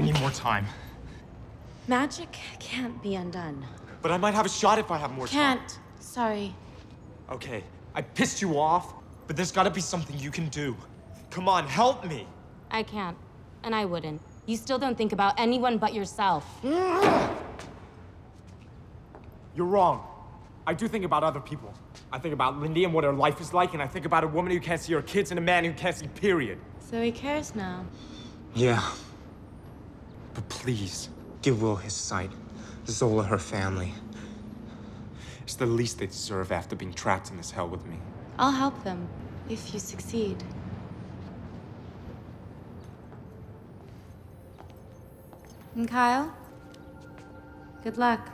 need more time. Magic can't be undone. But I might have a shot if I have more time. Can't. Sorry. Okay, I pissed you off, but there's gotta be something you can do. Come on, help me! I can't. And I wouldn't. You still don't think about anyone but yourself. You're wrong. I do think about other people. I think about Lindy and what her life is like, and I think about a woman who can't see her kids and a man who can't see, period. So he cares now. Yeah. Please, give Will his sight. Zola her family. It's the least they deserve after being trapped in this hell with me. I'll help them, if you succeed. And Kyle? Good luck.